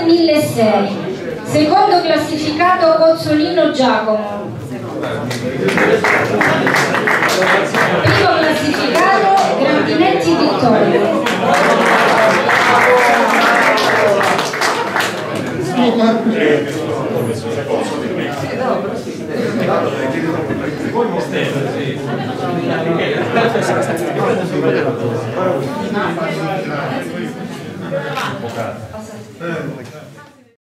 1006. Secondo classificato Cozzolino Giacomo. Primo classificato Grandinetti Vittorio. Amen.